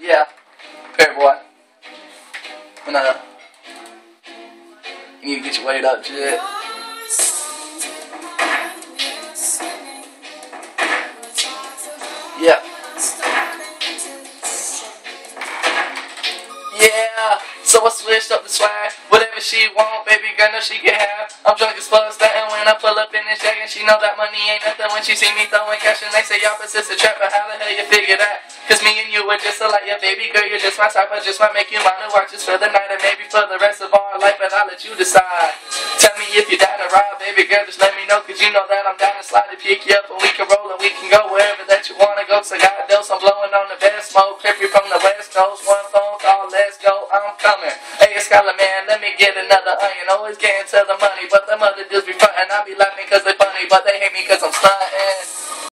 Yeah. Fair boy. Uh, you need to get your weight up, shit. Yeah. Yeah. So I switched up the swag. Whatever she want, baby girl, know she can have. I'm drunk as fuck, starting pull up in this and she know that money ain't nothing when she see me throwing cash, and they say opposites attract, but how the hell you figure that? Cause me and you were just alike, yeah, baby girl, you're just my type. I just might make you mine and watch just for the night, and maybe for the rest of our life, but I'll let you decide. Tell me if you're down to ride, baby girl, just let me know, cause you know that I'm down to slide to pick you up, and we can roll, and we can go wherever that you wanna go. So a dose, I'm blowing on the best smoke, creepy from the west coast, one phone call, let's go, I'm coming. Scholar man, let me get another onion. Always getting to the money, but the mother just be frontin'. I be laughing cause they funny, but they hate me cause I'm stunned.